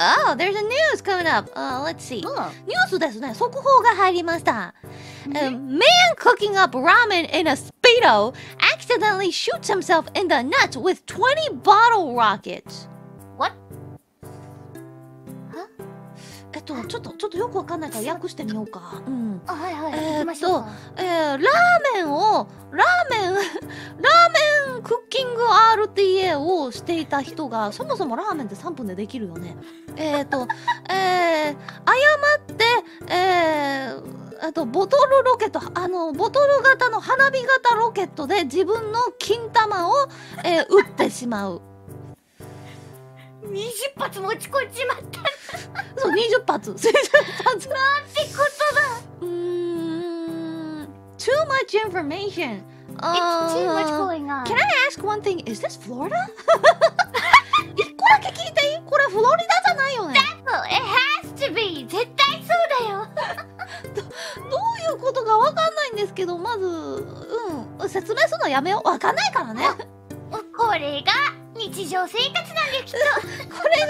Oh, there's a news coming up. Uh, let's see. ニュースですね。速報が入りました。A man cooking up ramen in a speedo accidentally shoots himself in the nuts with 20 bottle rockets. What? えっと、ちょっと、ちょっとよくわかんないから訳してみようか。うん。あはいはい、えーっと行きましょうかえー、ラーメンを、ラーメン、ラーメン クッキング RTA をしていた人が、そもそもラーメンって3分でできるよね。えーっと、えー、誤って、えー、あと、ボトルロケット、あの、ボトル型の花火型ロケットで自分の金玉を、えー、撃ってしまう。20発持ち込んじまったそう、20発。20発。ってことだうーん。too much information. It's too much Uh, going on ask one thing? Is this Florida? 一個だけ聞いていい？これフロリダじゃないよね。It has to be 絶対そうだよ どういうことかわかんないんですけど、まず、うん、説明するのやめよう。わかんないからね。これが日常生活なんだよきっと これ